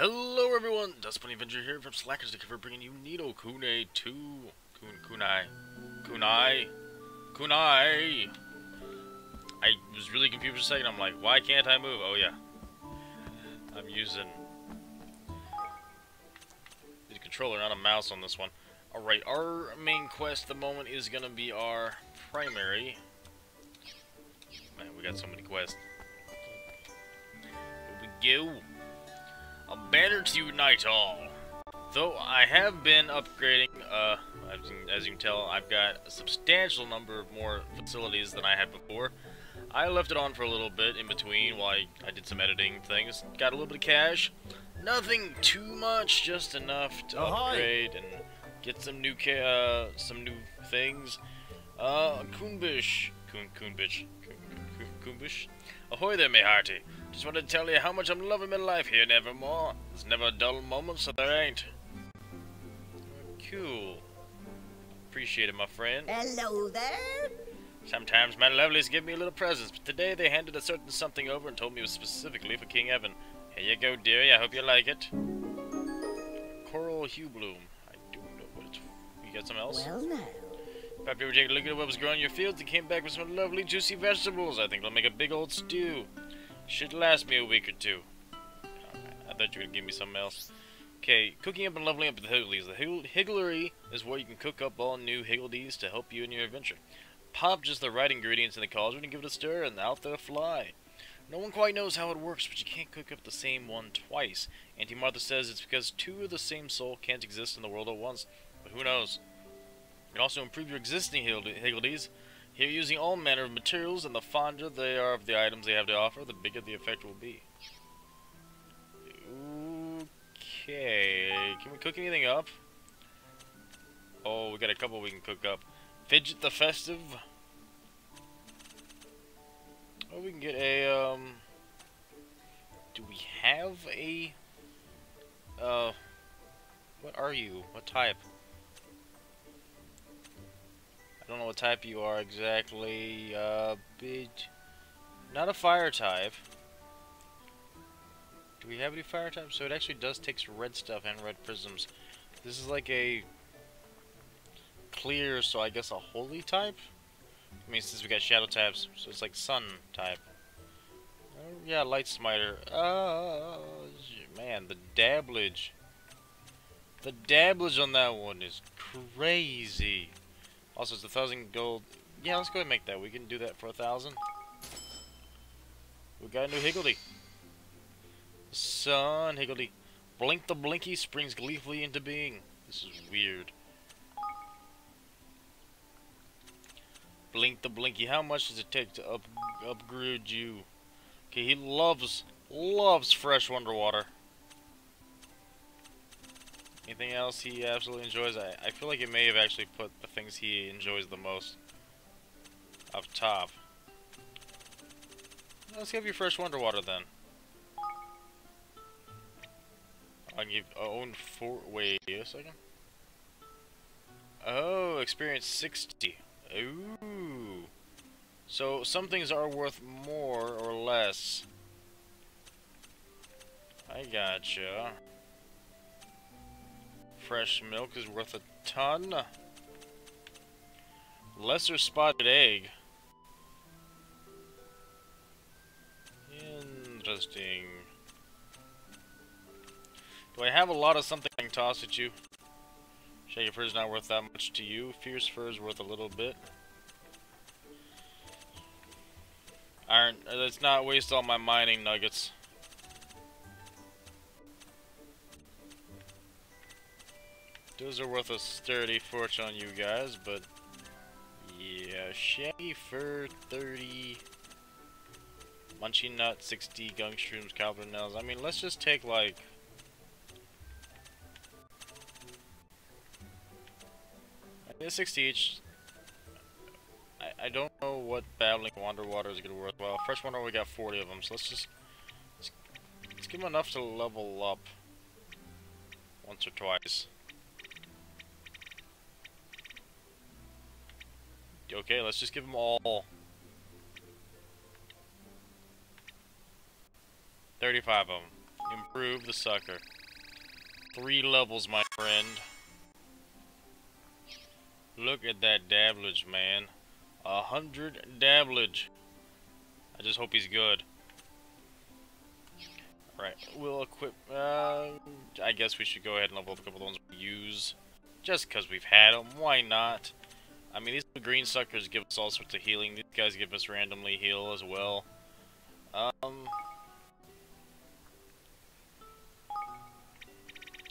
Hello everyone, Dust Bunny Avenger here from Slackers Undercover bringing you Ni no Kuni 2. Kun Kunai. Kunai. Kunai. I was really confused for a second. I'm like, why can't I move? Oh yeah. I'm using the controller, not a mouse on this one. Alright, our main quest at the moment is gonna be our primary. Man, we got so many quests. Here we go. A banner to unite all. Though I have been upgrading, uh, as you, can tell, I've got a substantial number of more facilities than I had before. I left it on for a little bit in between while I, I did some editing things. Got a little bit of cash. Nothing too much, just enough to Ahoy! upgrade and get some new ca uh, some new things. Uh. Coon, Coonbish. Coon, Coon, Coonbish. Ahoy there, me hearty. Just want to tell you how much I'm loving my life here and evermore. There's never a dull moment, so there ain't. Cool. Appreciate it, my friend. Hello there. Sometimes my lovelies give me a little presents, but today they handed a certain something over and told me it was specifically for King Evan. Here you go, dearie. I hope you like it. Coral Hue Bloom. I don't know what it's for. You got something else? Well now. You ever take a look at what was growing in your fields and came back with some lovely juicy vegetables. I think it'll make a big old stew. Should last me a week or two. I thought you would give me something else. Okay, cooking up and leveling up the Higgledies. The Higg- Higglery is where you can cook up all new Higgledies to help you in your adventure. Pop just the right ingredients in the cauldron and give it a stir, and out they'll fly. No one quite knows how it works, but you can't cook up the same one twice. Auntie Martha says it's because two of the same soul can't exist in the world at once, but who knows? You can also improve your existing Higgled- Higgledies. Here, using all manner of materials, and the fonder they are of the items they have to offer, the bigger the effect will be. Okay, can we cook anything up? Oh, we got a couple we can cook up. Fidget the Festive. Oh, we can get a, um... Do we have a... Uh... What are you? What type? Don't know what type you are exactly. Uh. Not a fire type. Do we have any fire types? So it actually does take red stuff and red prisms. This is like a clear, so I guess a holy type? I mean, since we got shadow types, so it's like sun type. Oh, yeah, light smiter. Oh, man, the dabblage. The dabblage on that one is crazy. Also, it's a thousand gold. Yeah, let's go ahead and make that. We can do that for a thousand. We got a new Higgledy. Son Higgledy. Blink the Blinky springs gleefully into being. This is weird. Blink the Blinky. How much does it take to up upgrade you? Okay, he loves, loves fresh wonder water. Anything else he absolutely enjoys? I, I feel like it may have actually put the things he enjoys the most up top. Let's give you fresh wonder water then. I can give oh, own four. Wait a second. Oh, experience 60. Ooh. So some things are worth more or less. I gotcha. Fresh milk is worth a ton. Lesser spotted egg. Interesting. Do I have a lot of something I can toss at you? Shaggy fur is not worth that much to you. Fierce fur is worth a little bit. Iron. uh, Let's not waste all my mining nuggets. Those are worth a sturdy fortune on you guys, but yeah, shaggy fur 30, munchy nut 60, gunk shrooms, cowbell nails. I mean, let's just take like I mean, 60 each. I, I don't know what battling water water is gonna worth. Well, fresh water we got 40 of them, so let's just let's, let's give them enough to level up once or twice. Okay, let's just give them all 35 of them. Improve the sucker. Three levels, my friend. Look at that dabblage, man. A hundred dabblage. I just hope he's good. Alright, we'll equip... Uh, I guess we should go ahead and level up a couple of the ones we use. Just because we've had them. Why not? I mean, these green suckers give us all sorts of healing. These guys give us randomly heal as well. Um...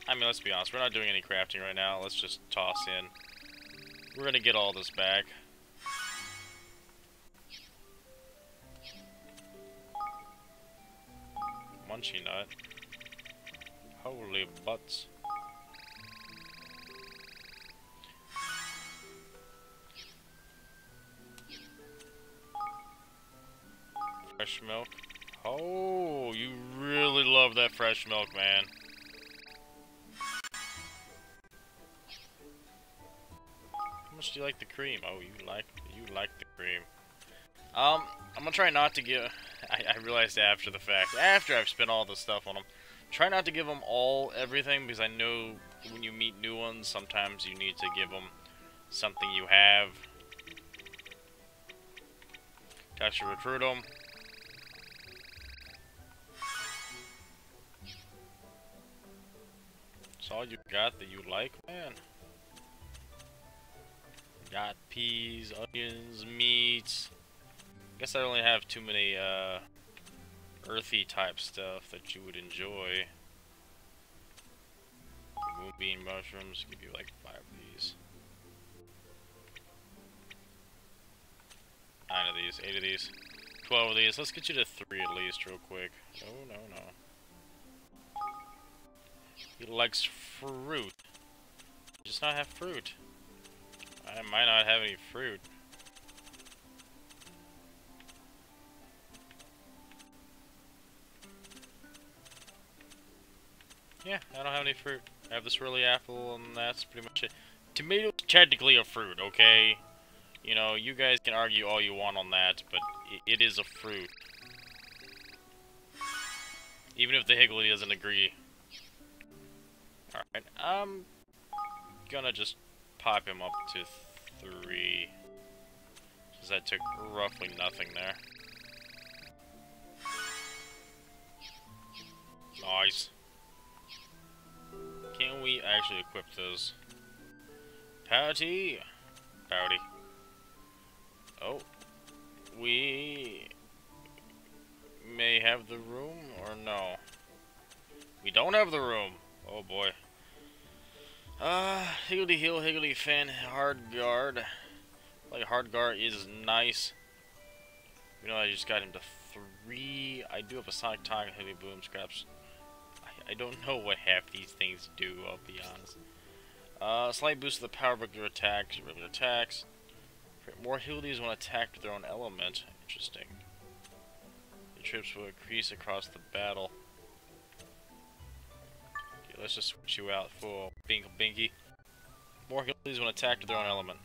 I mean, let's be honest. We're not doing any crafting right now. Let's just toss in. We're gonna get all this back. Munchy nut. Holy butts. Fresh milk. Oh, you really love that fresh milk, man. How much do you like the cream? Oh, you like you like the cream. Um, I'm gonna try not to give. I, I realized after the fact, after I've spent all the stuff on them, try not to give them all everything because I know when you meet new ones, sometimes you need to give them something you have to actually recruit them. That's all you got that you like, man. Got peas, onions, meats. Guess I only have too many uh, earthy type stuff that you would enjoy. Moonbeam mushrooms, give you like five of these. Nine of these, eight of these, twelve of these. Let's get you to three at least real quick. No, no, no. He likes fruit. Just not have fruit. I might not have any fruit. Yeah, I don't have any fruit. I have this really apple, and that's pretty much it. Tomato's technically a fruit, okay? You know, you guys can argue all you want on that, but it, it is a fruit. Even if the Higgly doesn't agree. Alright, I'm gonna just pop him up to three. Because that took roughly nothing there. Nice. Can we actually equip those? Pouty! Pouty. Oh. We may have the room or no? We don't have the room. Oh boy. Uh, Higgledy Hill, Higgledy Fan, Hard Guard. Like Hard Guard is nice. You know, I just got him to three. I do have a Sonic Tonic Heavy Boom Scraps. I, I don't know what half these things do, I'll be honest. Uh, slight boost to the power of regular attacks, regular attacks. More Higgledies when attacked with their own element. Interesting. The trips will increase across the battle let's just switch you out for Binkle Binky. More Higgledies when attacked with their own element.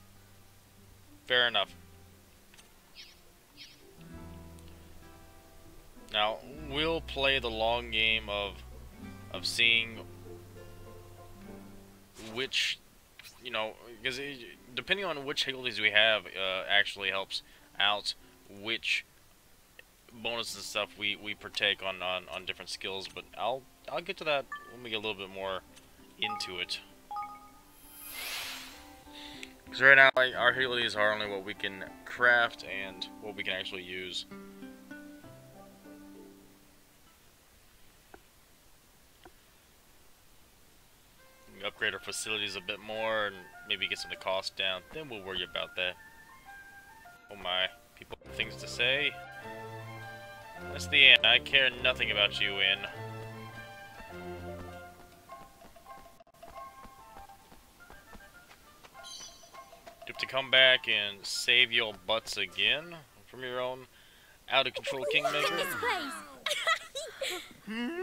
Fair enough. Now, we'll play the long game of of seeing which, you know, because depending on which Higgledies we have, uh, actually helps out which bonuses and stuff we, we partake on, on, on different skills, but I'll I'll get to that when we get a little bit more into it. Because right now, like, our Higgledies are only what we can craft and what we can actually use. Upgrade our facilities a bit more and maybe get some of the cost down, then we'll worry about that. Oh my, people have things to say. That's the end. I care nothing about you, Inn. You have to come back and save your butts again from your own out-of-control kingmaker?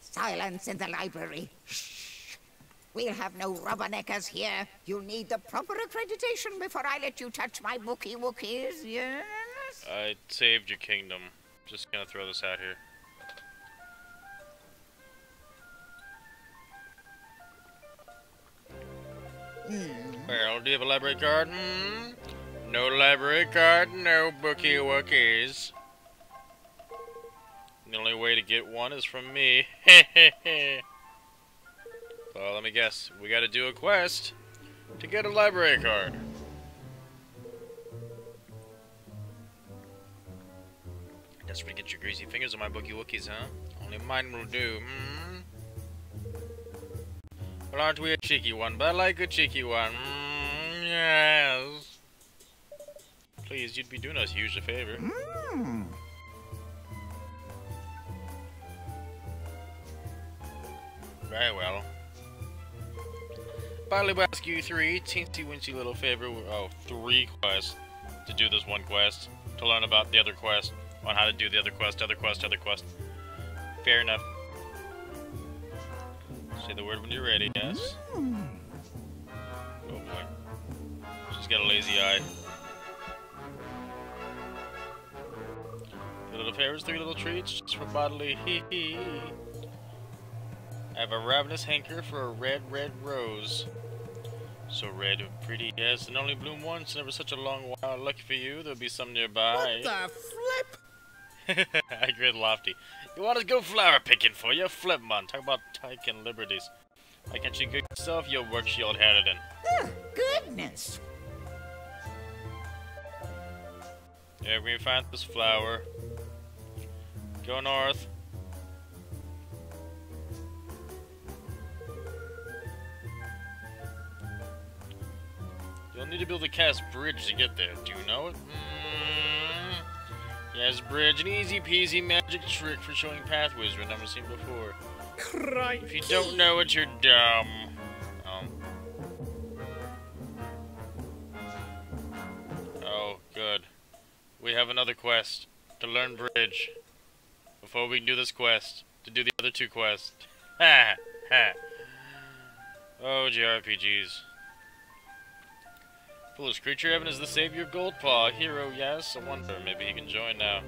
Silence in the library. Shh. We'll have no rubberneckers here. You'll need the proper accreditation before I let you touch my bookie wookies, yes? I saved your kingdom. Just gonna throw this out here. Well, do you have a library card? Hmm? No library card, no bookie wookies. The only way to get one is from me. well, let me guess. We gotta do a quest to get a library card. Desperate to get your greasy fingers on my bookie wookies, huh? Only mine will do, hmm? Well, aren't we a cheeky one? But I like a cheeky one. Mm, yes. Please, you'd be doing us huge a favor. Hmm. Very well. Finally, we ask you three teensy weensy little favor. Oh, three quests to do this one quest. To learn about the other quest. On how to do the other quest, other quest, other quest. Fair enough. Say the word when you're ready, yes? Oh boy. She's got a lazy eye. Three little favors, three little treats, just for bodily hee hee. I have a ravenous hanker for a red, red rose. So red and pretty, yes, and only bloom once, never such a long while. Lucky for you, there'll be some nearby. What the flip? I grin lofty. You want to go flower picking for you? Flip, man. Talk about taking liberties. Why can't you get yourself your work shield Harridan? Oh, goodness. Yeah, we find this flower. Go north. You'll need to build a cast bridge to get there. Do you know it? Mm. Yes, bridge. An easy peasy magic trick for showing pathways we've never seen before. Crikey. If you don't know it, you're dumb. Um. Oh, good. We have another quest to learn bridge. Before we can do this quest, to do the other two quests. Ha ha. Oh, JRPGs. Foolish creature, Evan is the savior of Goldpaw. Hero, yes. I wonder, maybe he can join now.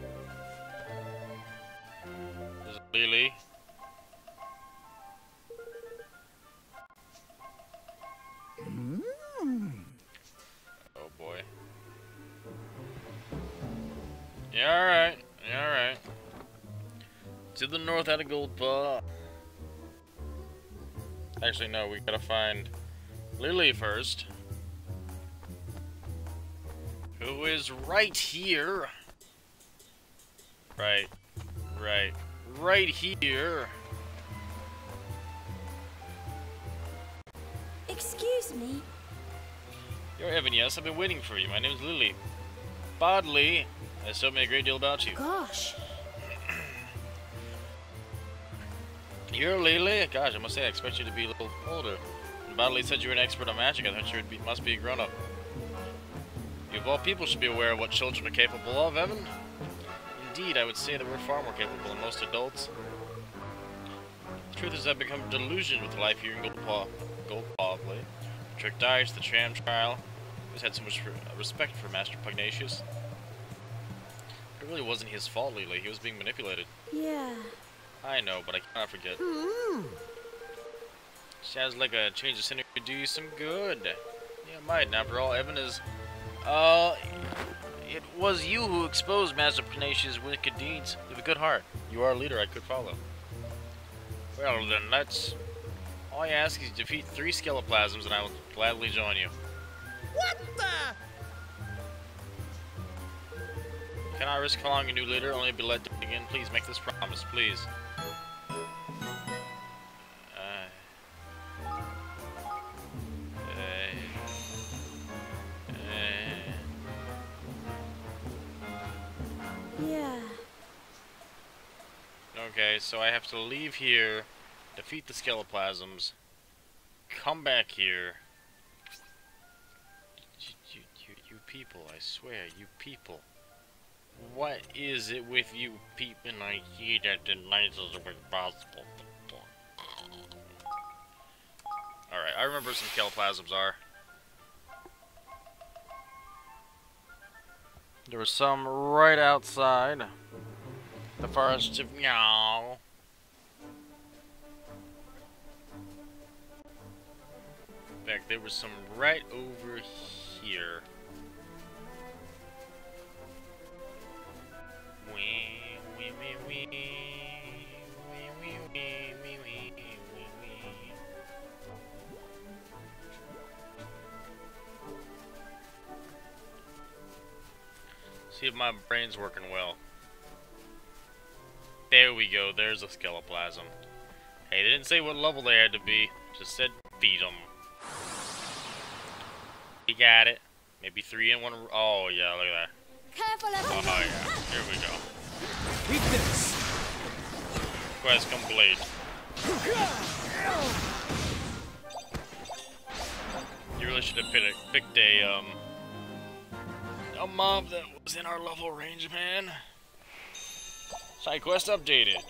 This is Lily. Hmm. Oh boy. Yeah, alright. Yeah, alright. To the north out of Goldpaw. Actually, no, we gotta find Lily first. Who is right here. Right. Right. Right here. Excuse me. You're Evan, yes. I've been waiting for you. My name is Lily. Bodley has told me a great deal about you. Gosh. You're Lily? Gosh, I must say, I expect you to be a little older. When Bodley said you were an expert on magic, I thought you would be, must be a grown-up. You of all people should be aware of what children are capable of, Evan. Indeed, I would say that we're far more capable than most adults. The truth is I've become delusioned with life here in Goldpaw. Goldpaw, of late. Trick Dice, the tram trial. Always had so much respect for Master Pugnacious. It really wasn't his fault, Lily. He was being manipulated. Yeah. I know, but I cannot forget. Hmm. Sounds like a change of scenery could do you some good. Yeah, it might. After all, Evan is... Uh... It was you who exposed Master Pugnacious' wicked deeds. You have a good heart. You are a leader I could follow. Well, then, let's... All I ask is defeat three Skeleplasms and I will gladly join you. What the? Can I risk following a new leader only to be let down again? Please make this promise, please. Okay, so I have to leave here, defeat the Skeleplasms, come back here. You, you, you, you people, I swear, you people. What is it with you peeping? I see that the nicest way possible. Alright, I remember some Kelplasms are. There was some right outside the forest of Meow. In fact, there was some right over here. See if my brain's working well. There we go, there's a skeleplasm. Hey, they didn't say what level they had to be, just said feed them. You got it. Maybe three in one. Oh, yeah, look at that. Careful of Oh, yeah. Here we go. Weakness. Quest complete. You really should have picked a, picked a, um, a mob that was in our level range, man. Side quest updated.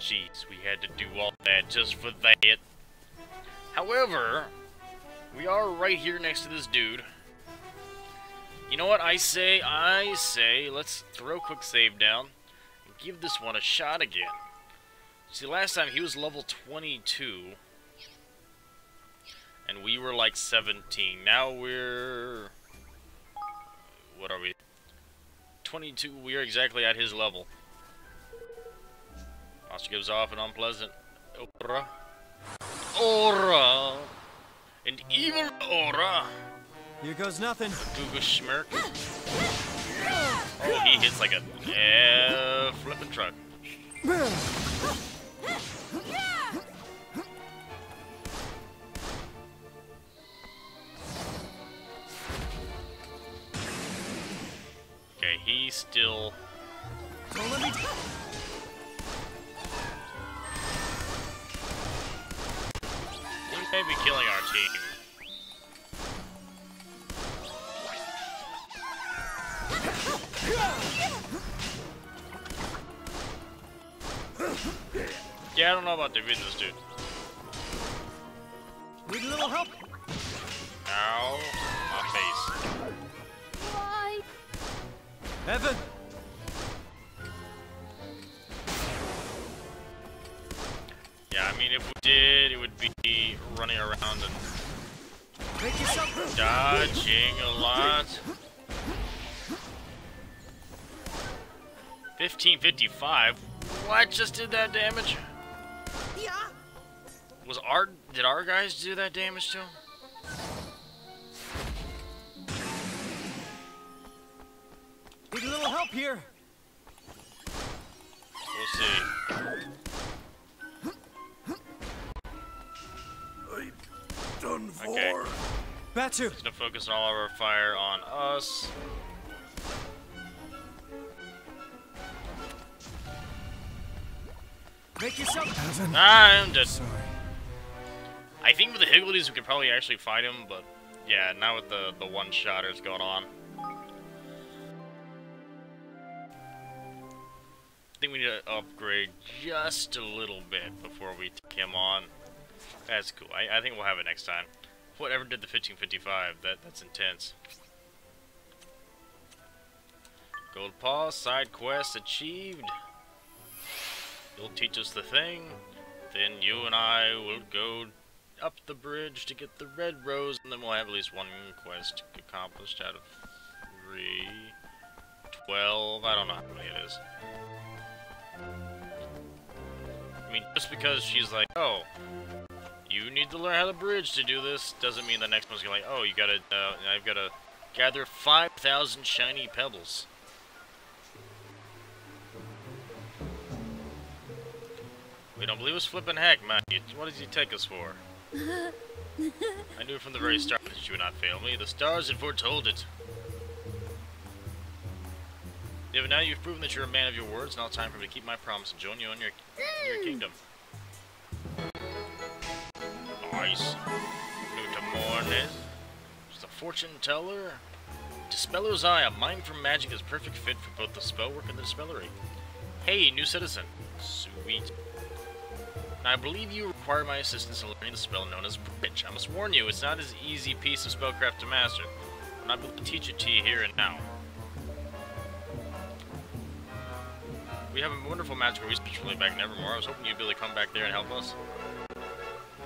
Jeez, we had to do all that just for that. However, we are right here next to this dude. You know what I say? I say let's throw quick save down and give this one a shot again. See, last time he was level 22. And we were like 17. Now we're... What are we? 22. We are exactly at his level. Also gives off an unpleasant aura. Aura! An evil aura! Here goes nothing. Google smirk. Oh, he hits like a uh, flipping truck. He's still. Don't let me. He may be killing our team. Yeah, I don't know about defeating this dude. Need a little help. Ow, my face. Evan. Yeah, I mean, if we did, it would be running around and dodging a lot. 1555? What just did that damage? Yeah. Was our did our guys do that damage to him? Need a little help here. We'll see. Done for. Okay. Batu. He's gonna focus all of our fire on us. Make yourself. Evan. I'm dead. Sorry. I think with the Higgledies we could probably actually fight him, but yeah, not with the the one shotters going on. I think we need to upgrade just a little bit before we take him on. That's cool. I, I think we'll have it next time. Whatever did the 1555, that that's intense. Goldpaw, side quest achieved. You'll teach us the thing, then you and I will go up the bridge to get the red rose, and then we'll have at least one quest accomplished out of three. Twelve, I don't know how many it is. I mean, just because she's like, oh, you need to learn how to bridge to do this, doesn't mean the next one's be like, oh, you gotta, uh, I've gotta gather 5,000 shiny pebbles. We don't believe us flipping heck, man. What did you take us for? I knew from the very start that you would not fail me. The stars had foretold it. Yeah, but now you've proven that you're a man of your words, now it's time for me to keep my promise and join you in your, in your mm. kingdom. Nice. New to morning. Just a fortune teller. Dispeller's Eye, a mind for magic is perfect fit for both the spell work and the dispellery. Hey, new citizen. Sweet. Now, I believe you require my assistance in learning the spell known as Bridge. I must warn you, it's not as easy piece of spellcraft to master. I'm not able to teach it to you here and now. We have a wonderful match where magical research facility back in Evermore. I was hoping you'd be able to come back there and help us.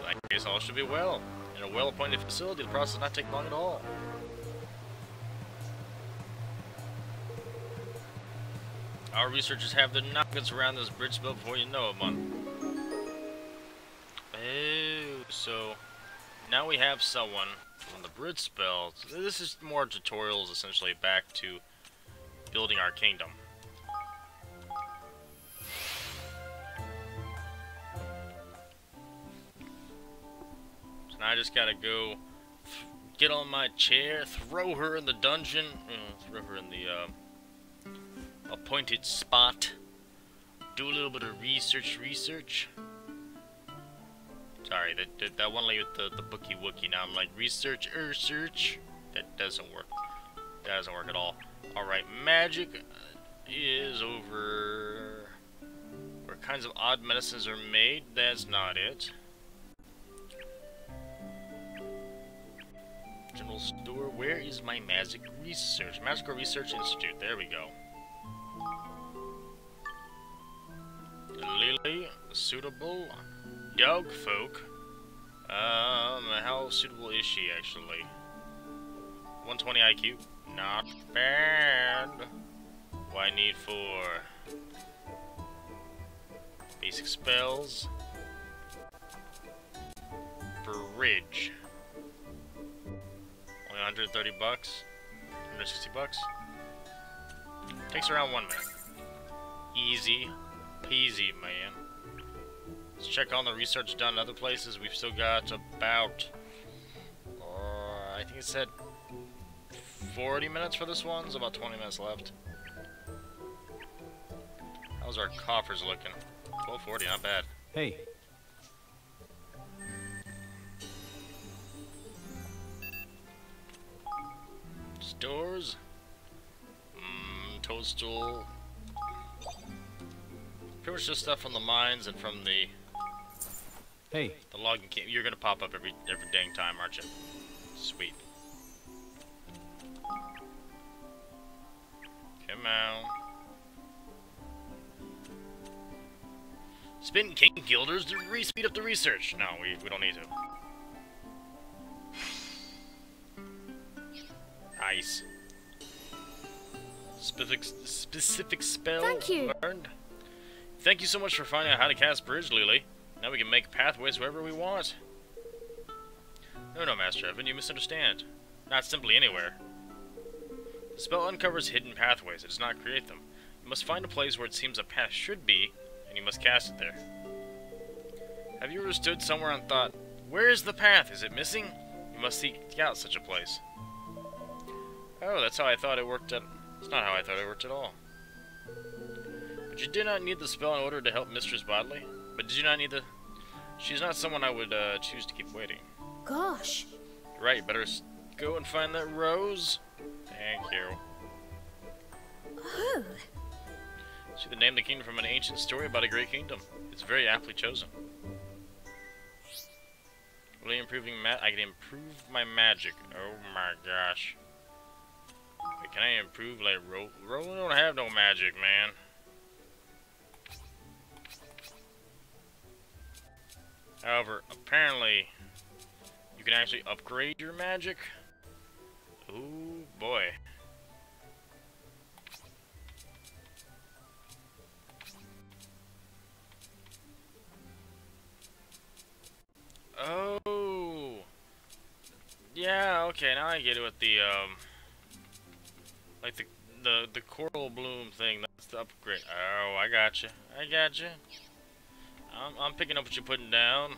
I case, all should be well. In a well-appointed facility, the process does not take long at all. Our researchers have their nuggets around this bridge spell before you know it, man. Oh, so now we have someone from the bridge spell. This is more tutorials, essentially, back to building our kingdom. Now I just gotta go get on my chair, throw her in the dungeon, uh, throw her in the uh, appointed spot, do a little bit of research, research. Sorry, that, that, that one lady with the, the bookie wookie, now I'm like, research, er, search. That doesn't work. That doesn't work at all. Alright, magic is over... Where kinds of odd medicines are made, that's not it. General store, where is my magic research? Magical Research Institute, there we go. Lily, suitable. Dog folk. Um, how suitable is she actually? 120 IQ. Not bad. What I need for basic spells. Bridge. Only 130 bucks. 160 bucks. Takes around one minute. Easy peasy, man. Let's check on the research done in other places. We've still got about, uh, I think it said 40 minutes for this one, so about 20 minutes left. How's our coffers looking? 1240, not bad. Hey, Stores. Mm, toadstool. Pretty much just stuff from the mines and from the hey, the logging camp. You're gonna pop up every every dang time, aren't you? Sweet. Come on. Spin King Guilders to re-speed up the research. No, we, we don't need to. Nice. Specific specific spell Thank you. learned. Thank you so much for finding out how to cast Bridge, Lily. Now we can make pathways wherever we want. No, no, Master Evan, you misunderstand. Not simply anywhere. The spell uncovers hidden pathways. It does not create them. You must find a place where it seems a path should be, and you must cast it there. Have you ever stood somewhere and thought, where is the path? Is it missing? You must seek out such a place. Oh, that's how I thought it worked at... It's not how I thought it worked at all. But you did not need the spell in order to help Mistress Bodley? But did you not need the... She's not someone I would uh, choose to keep waiting. Gosh. Right, better s- go and find that rose. Thank you. Oh. See the name of the kingdom from an ancient story about a great kingdom. It's very aptly chosen. Really improving ma- I can improve my magic. Oh my gosh. Can I improve like Ro- Roland don't have no magic, man. However, apparently you can actually upgrade your magic. Ooh boy. Oh. Yeah, okay, now I get it with the, um, like the, the, the coral bloom thing, that's the upgrade. Oh, I got you. I got you. I'm, I'm picking up what you're putting down.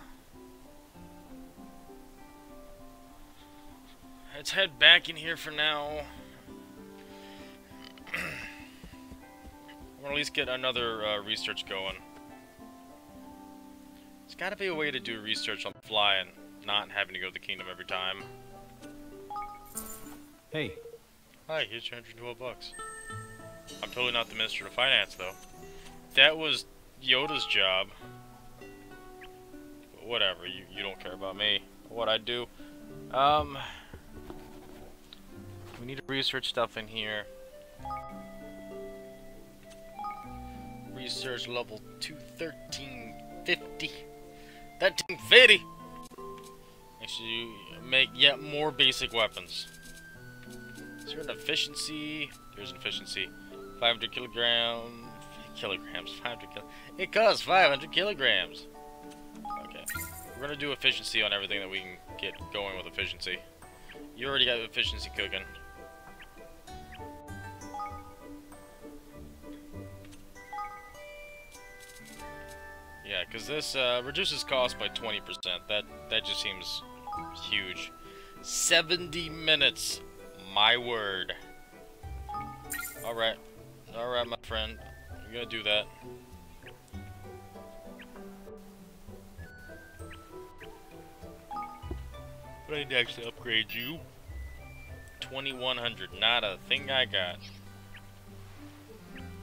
Let's head back in here for now. Or at least get another uh, research going. There's gotta be a way to do research on the fly and not having to go to the kingdom every time. hey, Hi, here's your 112 bucks. I'm totally not the Minister of Finance, though. That was Yoda's job. Whatever, you, you don't care about me. What I do. Um... We need to research stuff in here. Research level 21350. 1350! Makes you make yet more basic weapons. Is there an efficiency? There's an efficiency. 500 kilogram... Kilograms. 500 kil... It costs 500 kilograms! Okay. We're gonna do efficiency on everything that we can get going with efficiency. You already got efficiency cooking. Yeah, because this uh, reduces cost by 20%. That that just seems huge. 70 minutes. My word. Alright. Alright, my friend. I'm gonna do that. But I need to actually upgrade you. 2100. Not a thing I got.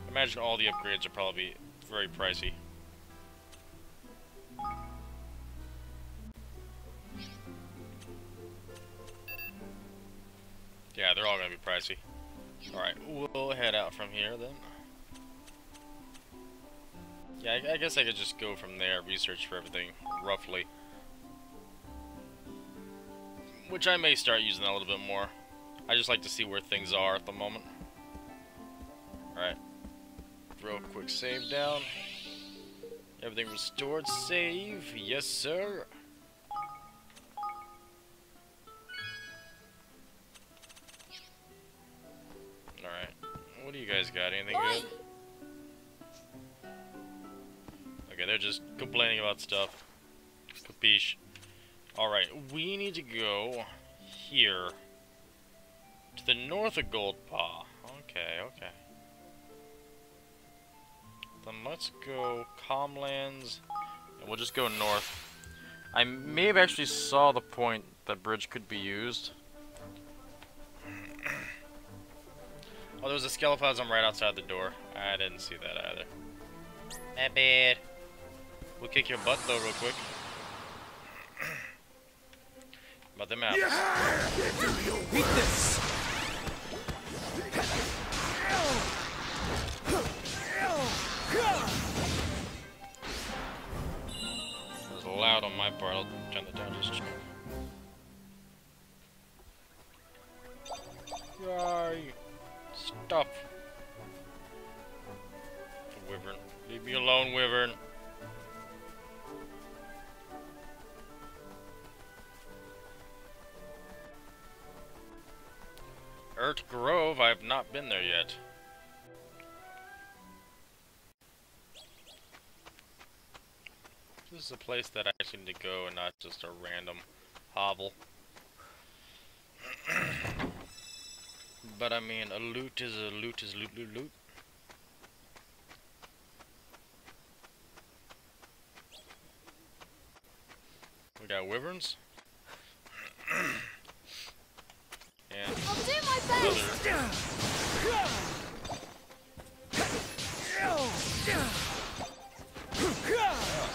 Imagine all the upgrades are probably very pricey. Yeah, they're all gonna be pricey. Alright, we'll head out from here then. Yeah, I, I guess I could just go from there, research for everything, roughly. Which I may start using that a little bit more. I just like to see where things are at the moment. Alright. Real quick save down. Everything restored. Save. Yes, sir. What do you guys got? Anything good? Okay, they're just complaining about stuff. Capiche. Alright, we need to go here. To the north of Goldpaw. Okay, okay. Then let's go Comlands. And we'll just go north. I may have actually saw the point that bridge could be used. Oh, there was a Skeleplasm right outside the door. I didn't see that either. That bad. We'll kick your butt though real quick. About apples. Eat this! It was loud on my part. I'll turn it down just. Yay! Stop! Wyvern. Leave me alone, Wyvern. Ert Grove, I've not been there yet. This is a place that I actually need to go and not just a random hovel. But I mean, a loot is a loot is loot loot loot. We got wyverns. and I'll do my best.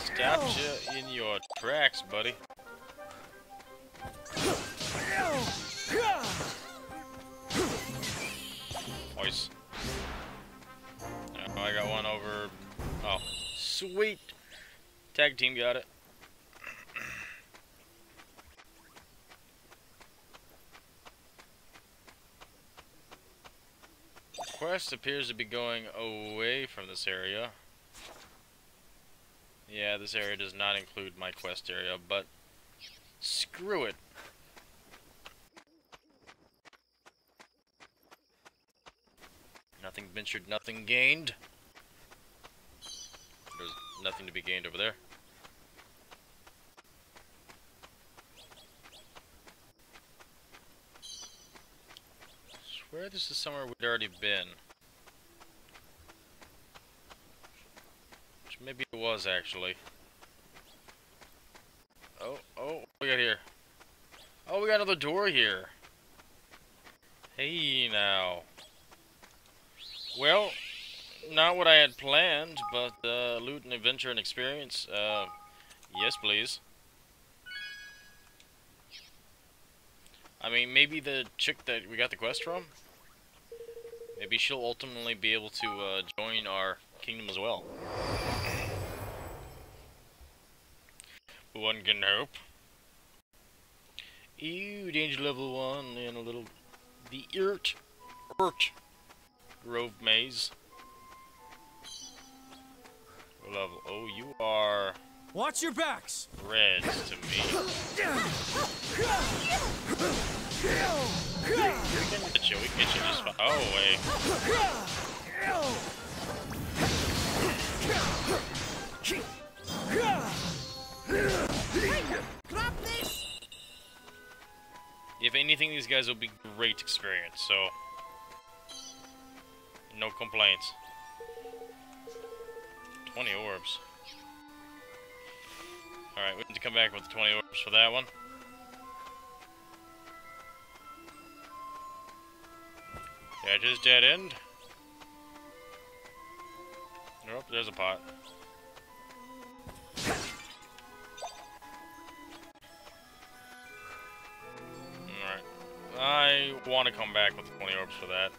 Stopped you in your tracks, buddy. Oh, I got one over. Oh, sweet. Tag team got it. Quest appears to be going away from this area. Yeah, this area does not include my quest area, but screw it. Nothing ventured, nothing gained. There's nothing to be gained over there. I Swear this is somewhere we'd already been. Which maybe it was actually. Oh, oh, we got here? Oh, we got another door here. Hey now. Well, not what I had planned, but uh, loot and adventure and experience. Uh, yes, please. I mean, maybe the chick that we got the quest from, maybe she'll ultimately be able to uh, join our kingdom as well. One can hope. Ew, danger level one, and a little. The Irt. Irt. Grove Maze. What level? Oh, you are Watch your backs. red to me. We can get you, we can get you just fine. Oh, wait. If anything, these guys will be great experience, so. No complaints. 20 orbs. Alright, we need to come back with 20 orbs for that one. That is dead end. Nope, there's a pot. Alright. I want to come back with 20 orbs for that.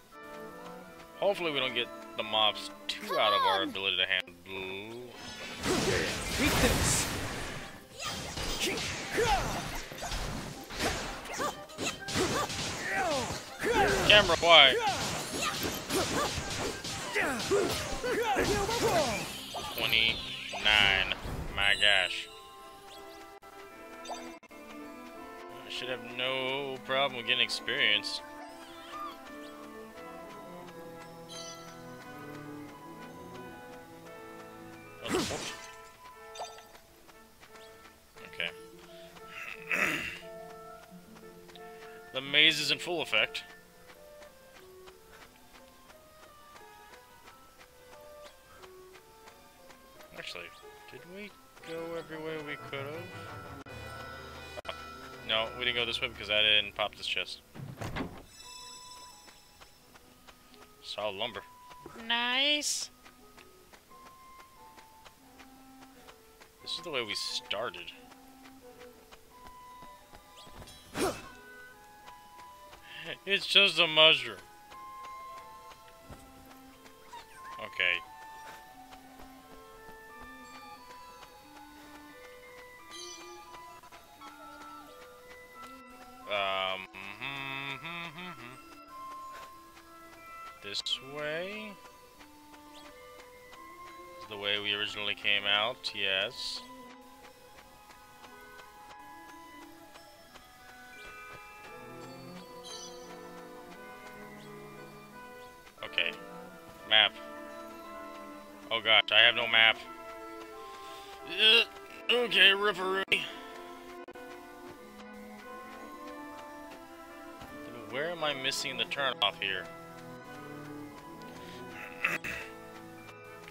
Hopefully we don't get the mobs too out of our ability to handle. Eat this. Camera, why? 29. My gosh. I should have no problem getting experience. Okay. the maze is in full effect. Actually, did we go every way we could have? No, we didn't go this way because I didn't pop this chest. Solid lumber. Nice! This is the way we started. It's just a mushroom. Okay. Um, this way the way we originally came out, yes. Okay, map. Oh gosh, I have no map. Ugh. Okay, Ripperoonie. Where am I missing the turnoff here?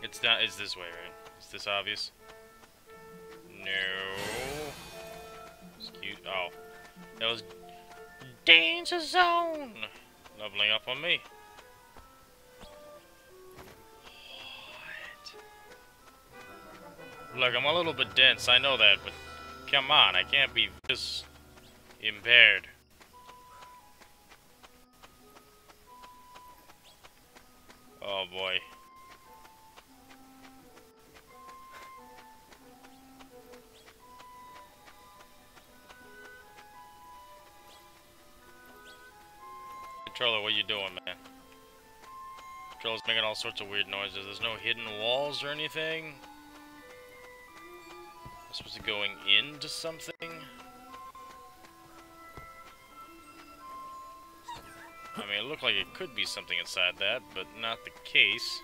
It's not. It's this way, right? Is this obvious? No. Excuse. Oh, that was danger zone. Leveling up on me. What? Look, I'm a little bit dense. I know that, but come on, I can't be this impaired. Oh boy. Controller, what you doing, man? Controller's making all sorts of weird noises. There's no hidden walls or anything. I'm supposed to be going into something? I mean, it looked like it could be something inside that, but not the case.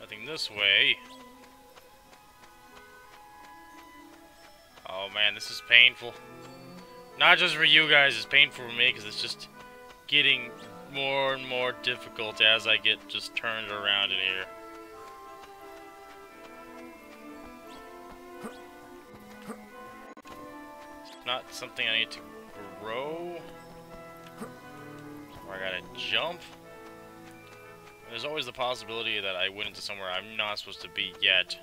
Nothing this way. Oh man, this is painful. Not just for you guys, it's painful for me because it's just getting more and more difficult as I get just turned around in here. Not something I need to grow. Or I gotta jump. There's always the possibility that I went into somewhere I'm not supposed to be yet.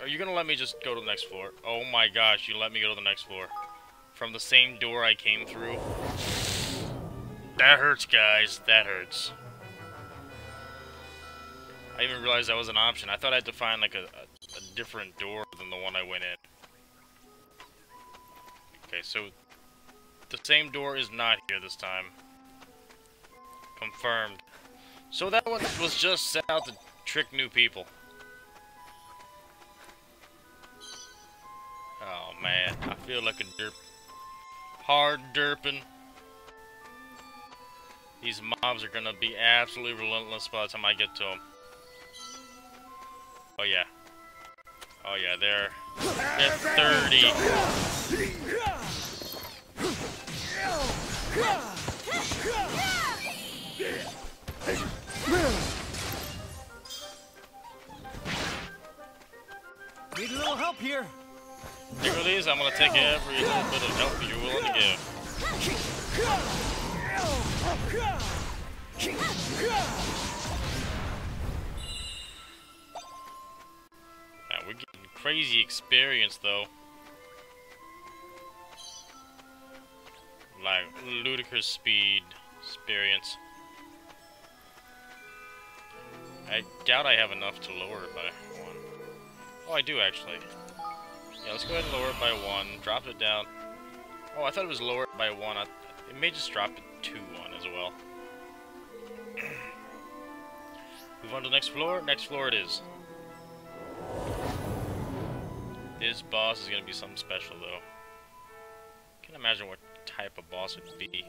Are you gonna let me just go to the next floor? Oh my gosh, you let me go to the next floor. From the same door I came through. That hurts, guys. That hurts. I even realized that was an option. I thought I had to find like a, a, a different door than the one I went in. Okay, so the same door is not here this time. Confirmed. So that one was just set out to trick new people. Oh man, I feel like a derp. Hard derping. These mobs are gonna be absolutely relentless by the time I get to them. Oh yeah. Oh yeah, they're they're 30. Need a little help here. Take of these, I'm gonna take every little bit of help you're willing to give. Man, we're getting crazy experience though. Like ludicrous speed experience. I doubt I have enough to lower it by one. Oh, I do actually. Yeah, let's go ahead and lower it by one. Drop it down. Oh, I thought it was lower by one. I, it may just drop it to one as well. Move on to the next floor. Next floor it is. This boss is gonna be something special though. Can't imagine what type of boss it would be.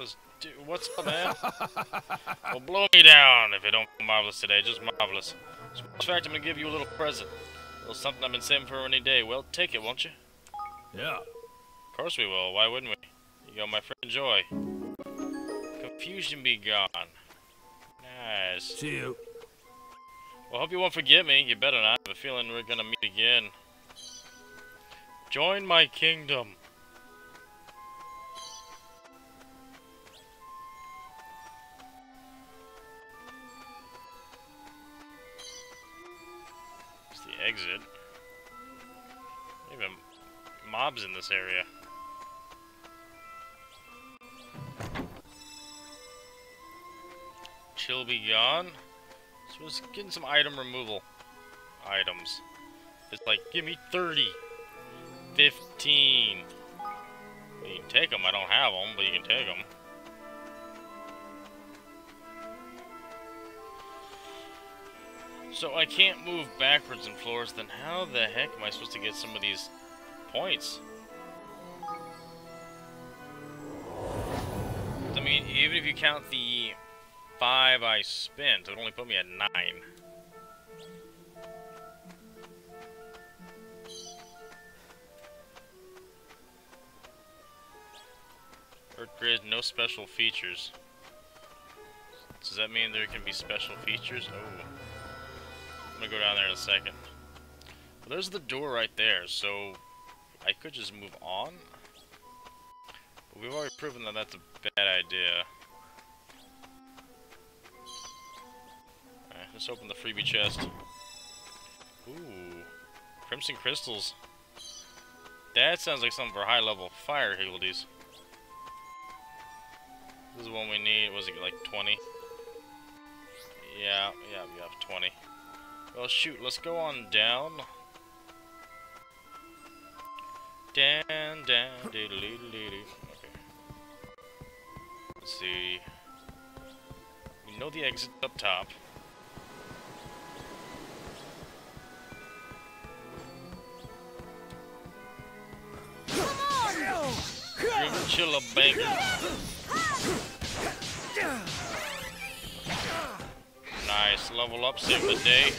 What's, dude, what's up, man? well, blow me down if it don't go marvelous today. Just marvelous. So, in fact, I'm gonna give you a little present. A little something I've been saving for any day. Well, take it, won't you? Yeah. Of course we will. Why wouldn't we? You go, my friend Joy. Confusion be gone. Nice. See you. Well, hope you won't forget me. You better not. I have a feeling we're gonna meet again. Join my kingdom. Exit. Even mobs in this area. Chill be gone. So it's getting some item removal items. It's like, give me 30, 15. You can take them. I don't have them, but you can take them. So I can't move backwards in floors, then how the heck am I supposed to get some of these points? I mean, even if you count the five I spent, it only put me at nine. Earth grid, no special features. Does that mean there can be special features? Oh. I'm gonna go down there in a second. Well, there's the door right there, so I could just move on. But we've already proven that that's a bad idea. Alright, let's open the freebie chest. Ooh. Crimson crystals. That sounds like something for high level fire higgledies. This is one we need. Was it like 20? Yeah, yeah, we have 20. Well, shoot, let's go on down. Down, down, doodle doodle doodle. Okay. Let's see. We know the exit up top. Grim Chilla Banger. Nice, level up, save the day.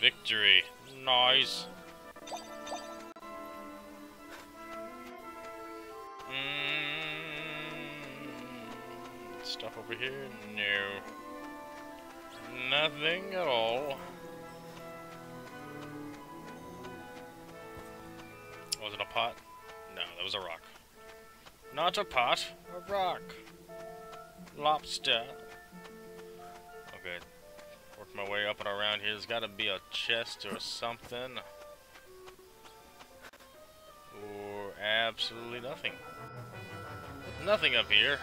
Victory. Nice. Mm, stuff over here? No. Nothing at all. Was it a pot? No, that was a rock. Not a pot, a rock. Lobster. Okay. Work my way up and around here. There's gotta be a chest or something. Or absolutely nothing. Nothing up here.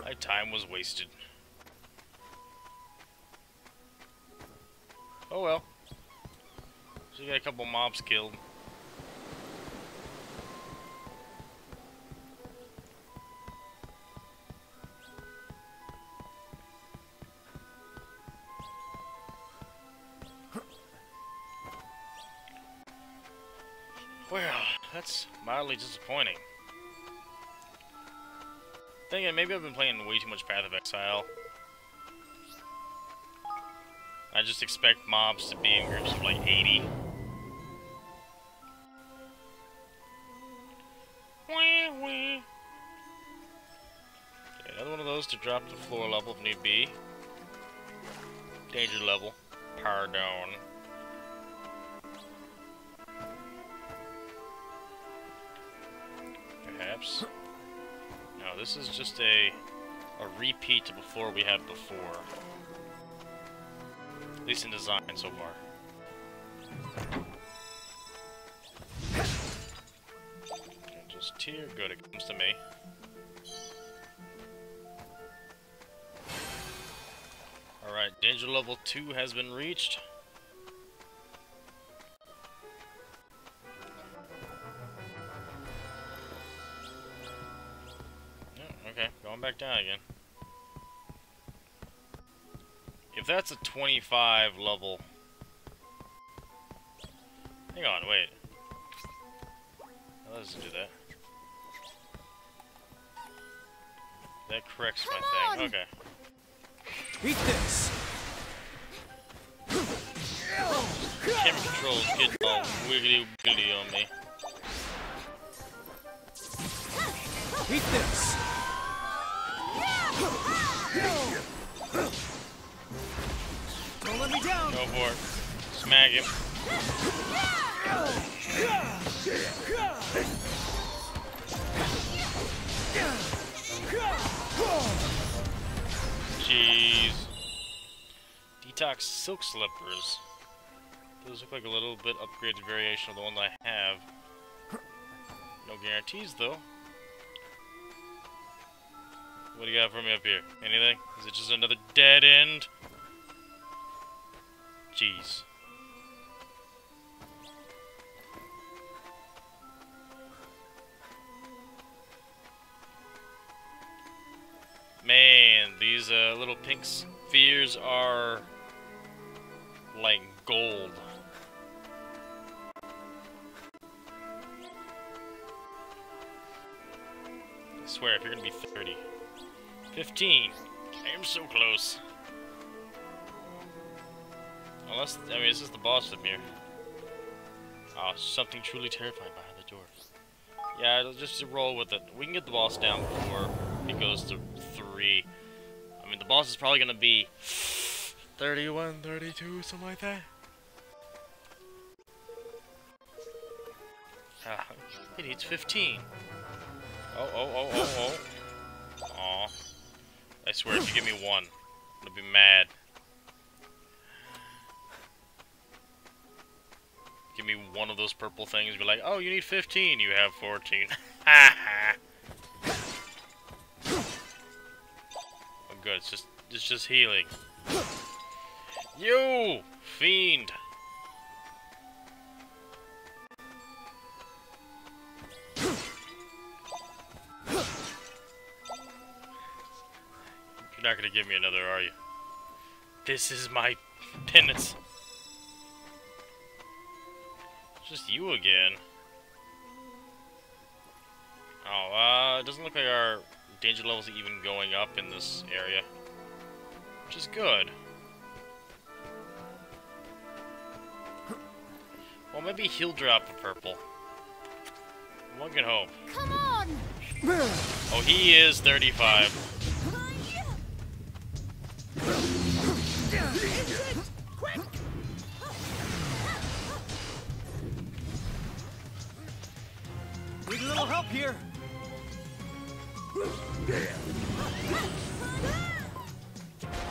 My time was wasted. Oh well. So you got a couple mobs killed. Well, that's mildly disappointing. Thinking maybe I've been playing way too much Path of Exile. I just expect mobs to be in groups of like 80. Wee. Okay, another one of those to drop the floor level if need be. Danger level. Pardon. This is just a a repeat of before we had before. At least in design so far. Just tier, good, it comes to me. Alright, danger level 2 has been reached. That's a 25 level... Hang on, wait. That doesn't do that. That corrects my Come thing. Okay. Eat this. Camera controls get all wiggly wiggly on me. Eat this. For it. Smack him. Jeez. Detox silk slippers. Those look like a little bit upgraded variation of the ones I have. No guarantees though. What do you got for me up here? Anything? Is it just another dead end? Jeez. Man, these uh, little pink spheres are like gold. I swear, if you're gonna be 30. 15. I am so close. Unless, I mean, this is the boss up here. Oh, something truly terrifying behind the door. Yeah, it'll just roll with it. We can get the boss down before it goes to 3. I mean, the boss is probably gonna be 31, 32, something like that. Ah, it needs 15. Oh, oh, oh, oh, oh. Aw. I swear, if you give me one, I'm gonna be mad. Give me one of those purple things, be like, oh, you need 15, you have 14. Ha ha. Oh, good, it's just, it's just healing. You! Fiend! You're not gonna give me another, are you? This is my penance. Just you again. Oh, uh, it doesn't look like our danger levels are even going up in this area. Which is good. Well, maybe he'll drop a purple. One can hope. Come on! Oh, he is 35. Little here.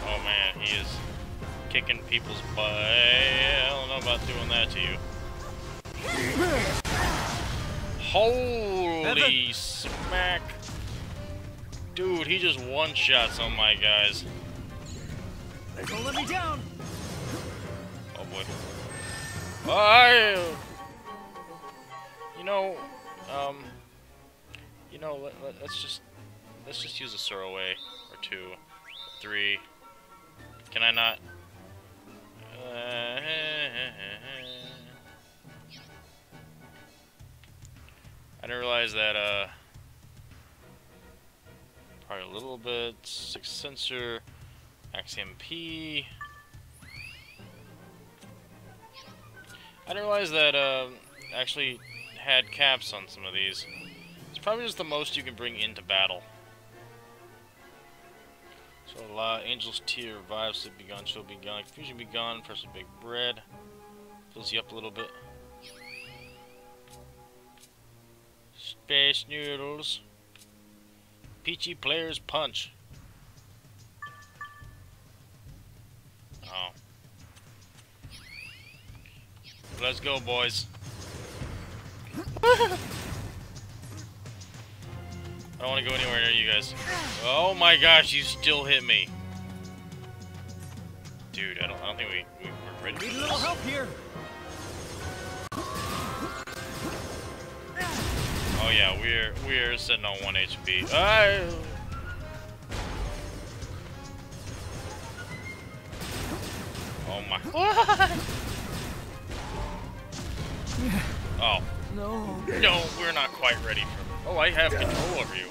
Oh man, he is kicking people's butt. I don't know about doing that to you. Holy Evan. smack. Dude, he just one-shot some of my guys. Don't let me down. Oh boy. I. You know, um, you know, let, let, let's just let's just use a Sorrowway or two, three. Can I not? Uh, I didn't realize that. Uh, probably a little bit. Six sensor, Axiom P. I didn't realize that uh, actually had caps on some of these. Probably just the most you can bring into battle. So a lot, Angel's Tear, Revive, Sleep Be Gone, Chill Be Gone, Confusion Be Gone, a Big Bread. Fills you up a little bit. Space Noodles. Peachy Player's Punch. Oh. Let's go, boys. I don't want to go anywhere near you guys. Oh my gosh, you still hit me. Dude, I don't, I don't think we, we, we're ready Need a little help here. Oh yeah, we're we're sitting on one HP. Ah! Oh my. Oh. No. No, we're not quite ready for. Oh, I have control over you.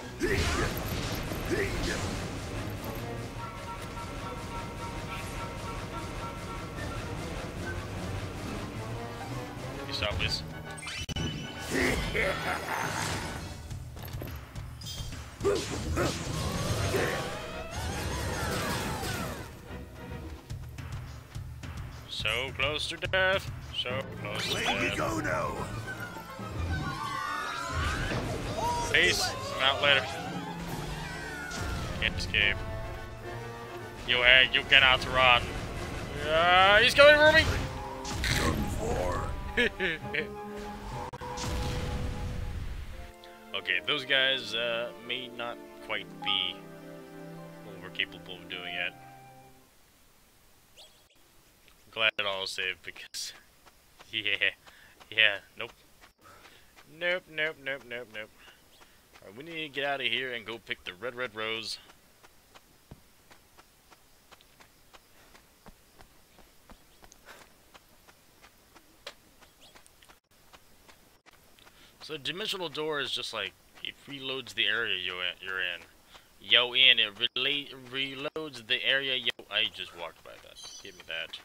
You stop, please? So close to death. So close to death. go now. Peace. I'm out later. Can't escape. You uh, you cannot run. Uh, he's coming for me. Okay, those guys uh, may not quite be what we're capable of doing yet. Glad it all saved because, yeah, yeah, nope, nope, nope, nope, nope, nope. Alright, we need to get out of here and go pick the red, red rose. So dimensional door is just like it reloads the area you're in. Yo in it reloads the area yo. I just walked by that. Give me that.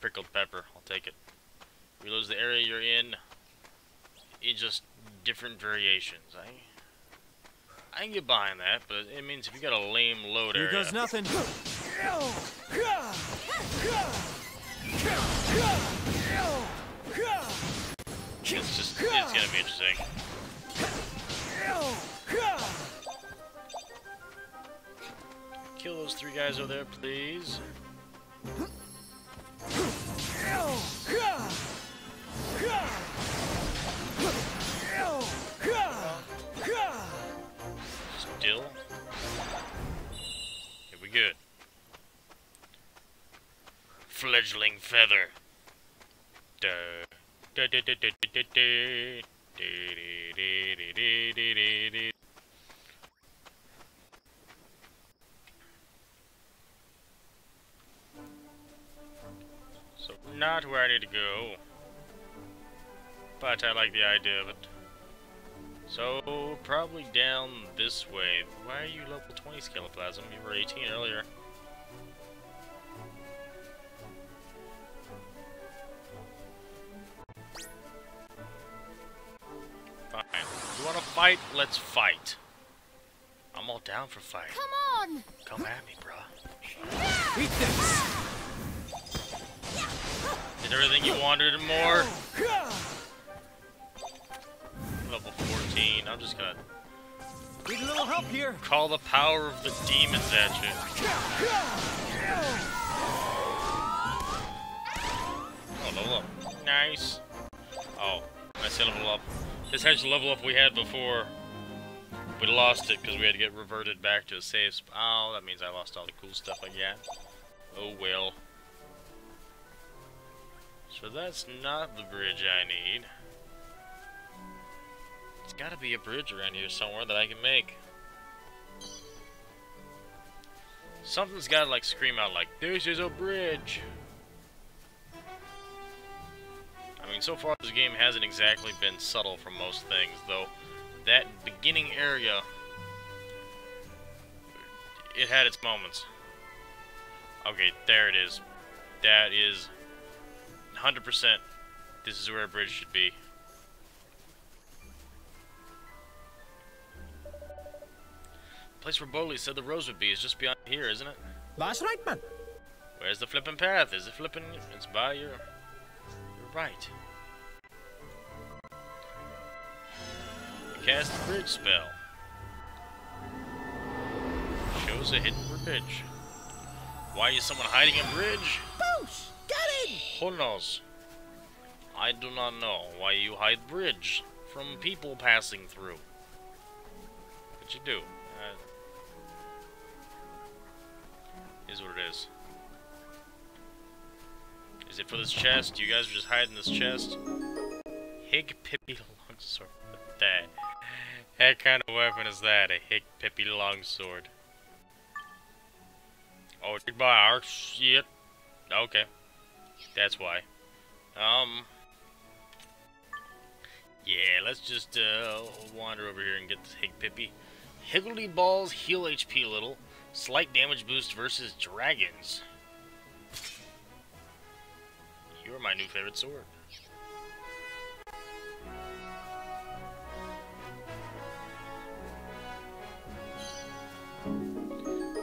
Pickled pepper. I'll take it. Reloads the area you're in. It's just different variations. I I can get behind that, but it means if you got a lame load Here area. goes nothing. It's just it's gonna be interesting. Kill those three guys over there, please. Good. Fledgling feather. So not where I need to go. But I like the idea of it. So probably down this way. Why are you level 20 Skeleplasm? You were 18 earlier. Fine. You wanna fight? Let's fight. I'm all down for fight. Come on! Come at me, bruh. Eat this. Did everything you wanted and more? Oh, Level 14. I'm just gonna Need a little help here. call the power of the demons at you. Oh, level up. Nice. Oh, I say level up, This hedge level up we had before. We lost it because we had to get reverted back to a safe spot. Oh, that means I lost all the cool stuff I got. Oh well. So that's not the bridge I need. There's gotta be a bridge around here somewhere that I can make. Something's gotta like scream out like, this is a bridge! I mean, so far this game hasn't exactly been subtle for most things, though that beginning area, it had its moments. Okay, there it is. That is 100%. This is where a bridge should be. Place where Bodley said the rose would be is just beyond here, isn't it? That's right, man. Where's the flipping path? Is it flipping? It's by your... You're right. Cast the bridge spell. Shows a hidden bridge. Why is someone hiding a bridge? Boosh! Get in! Who knows? I do not know why you hide bridge from people passing through. But you do. Is what it is. Is it for this chest? You guys are just hiding this chest? Hig Pippi Longsword. What the heck kind of weapon is that? A Hig Pippi Longsword. Oh, goodbye, our shit. Okay. That's why. Um. Yeah, let's just uh, wander over here and get this Hig Pippi. Higgledy Balls heal HP a little. Slight damage boost versus dragons. You're my new favorite sword.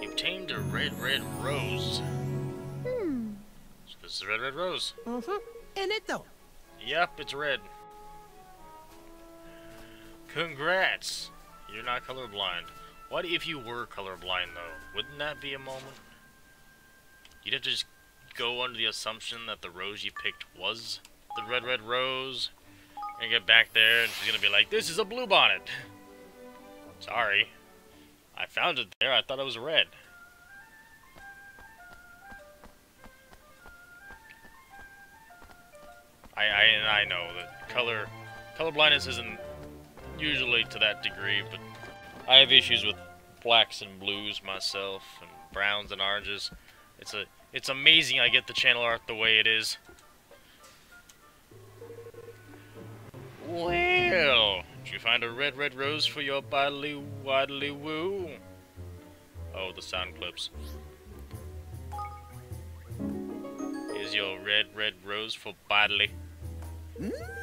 You've tamed a red, red rose. Hmm. So this is a red, red rose. Mm-hmm. In it, though. Yep, it's red. Congrats! You're not colorblind. What if you were colorblind, though? Wouldn't that be a moment? You'd have to just go under the assumption that the rose you picked was the red, red rose, and get back there, and she's gonna be like, this is a blue bonnet! Sorry. I found it there, I thought it was red. I, I, I know that color, color blindness isn't usually to that degree, but I have issues with blacks and blues myself, and browns and oranges. It's a, it's amazing I get the channel art the way it is. Well, did you find a red, red rose for your bodily, waddly woo? Oh, the sound clips. Is your red, red rose for bodily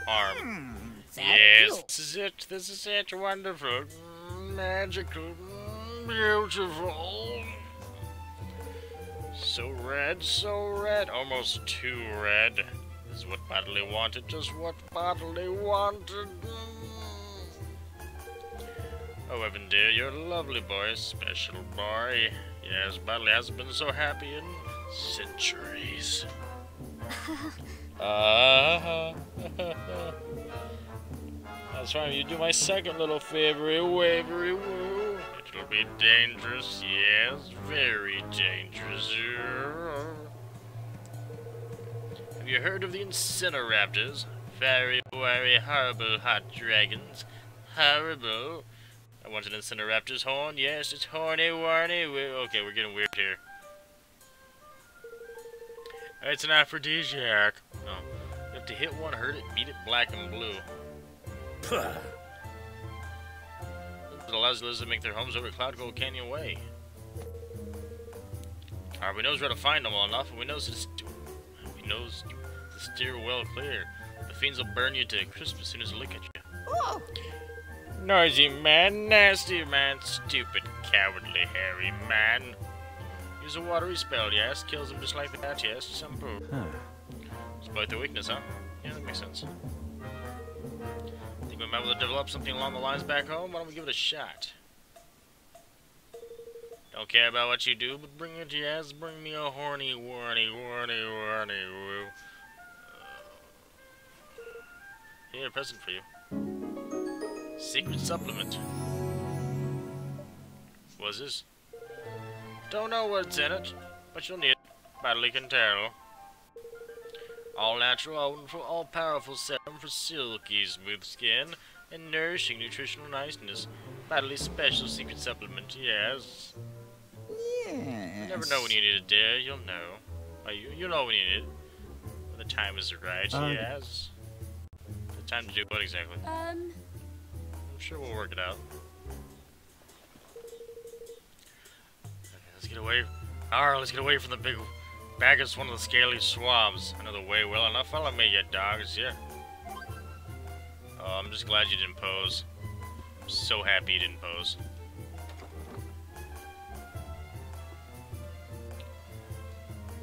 harm? Hmm, Thank yes, you. this is it. This is it. Wonderful, magical, beautiful. So red, so red, almost too red. This is what Bodley wanted, just what Bodley wanted. Oh, Evan dear, you're a lovely boy, special boy. Yes, Bodley hasn't been so happy in centuries. Ah. That's right, you do my second little favory eh, wavery eh, woo. It'll be dangerous, yes, very dangerous. Have you heard of the Incineraptors? Very, very horrible hot dragons. Horrible. I want an Incineraptor's horn. Yes, it's horny, warny. Okay, we're getting weird here. It's an aphrodisiac. No. You have to hit one, hurt it, beat it black and blue. It allows the lizards to make their homes over Cloud Gold Canyon Way. Alright, we knows where to find them well enough, and we knows to st- we knows to steer well clear. The fiends will burn you to crisp as soon as they look at you. Oh, Noisy man, nasty man, stupid, cowardly, hairy man. Use a watery spell, yes. Kills him just like that, yes. Simple. Despite their weakness, huh? Yeah, that makes sense. We might be able to develop something along the lines back home? Why don't we give it a shot? Don't care about what you do, but bring it, yes. Bring me a horny, warny, warny, warny, woo. Uh, here, a present for you. Secret supplement. What's this? Don't know what's in it, but you'll need it. Bodley can tell. All natural, all, all powerful serum for silky smooth skin and nourishing nutritional niceness. Bodley special secret supplement, yes. Yes. You never know when you need it, dear. You'll know. Oh, you, you'll know when you need it. When the time is right, Um. yes. The time to do what exactly? Um, I'm sure we'll work it out. Okay, let's get away. Alright, let's get away from the big Baggers, one of the scaly swabs. I know the way well enough. Follow me, you dogs, yeah. Oh, I'm just glad you didn't pose. I'm so happy you didn't pose.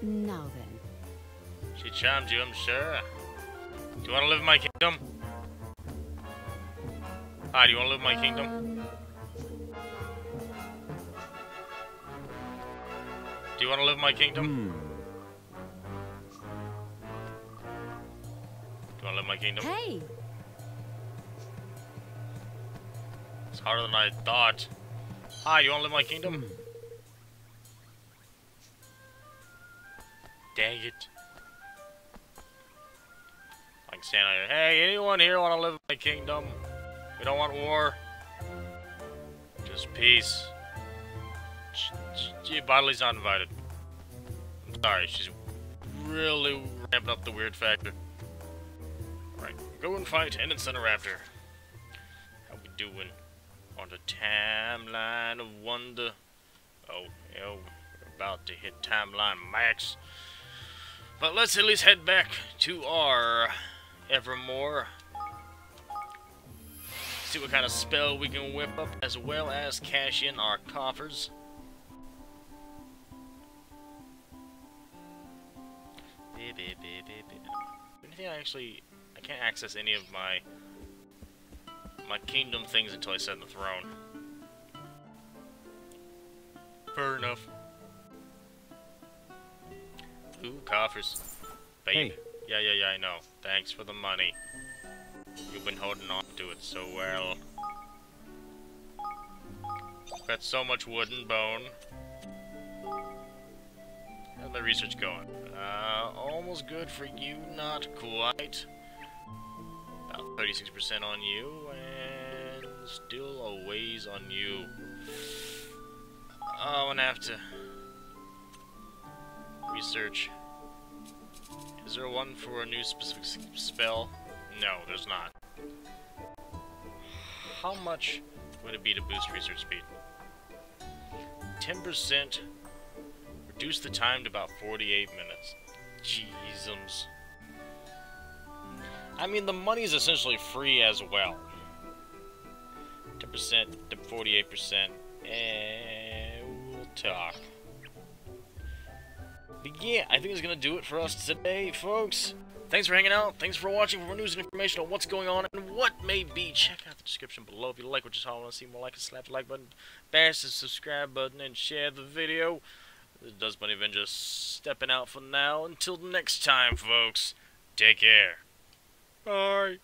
now then. She charmed you, I'm sure. Do you want to live in my kingdom? Hi, do you want to live in my kingdom? Um, Do you want to live in my kingdom? Do to live my kingdom? hey, It's harder than I thought. Hi, you want to live in my kingdom? Dang it. I can stand out here. Hey, anyone here want to live in my kingdom? We don't want war. Just peace. Gee, Bodley's not invited. I'm sorry, she's really ramping up the weird factor. Go and fight Ended Center Raptor. How we doing? On the timeline of wonder. Oh, yeah, we're about to hit timeline max. But let's at least head back to our Evermore. See what kind of spell we can whip up, as well as cash in our coffers. Anything I actually... I can't access any of my my kingdom things until I set the throne. Fair enough. Ooh, coffers. Babe. Hey. Yeah, yeah, yeah, I know. Thanks for the money. You've been holding on to it so well. Got so much wood and bone. How's my research going? Uh, almost good for you, not quite. About 36% on you, and still a ways on you. Oh, I'm gonna have to research. Is there one for a new specific spell? No, there's not. How much would it be to boost research speed? 10% reduce the time to about 48 minutes. Jeezums. I mean, the money's essentially free as well. 10% to 48%. And we'll talk. But yeah, I think it's going to do it for us today, folks. Thanks for hanging out. Thanks for watching. For more news and information on what's going on and what may be, check out the description below. If you like what you saw and want to see more like it, slap the like button, bash the subscribe button, and share the video. This does Bunny Avenger stepping out for now. Until next time, folks. Take care. Bye.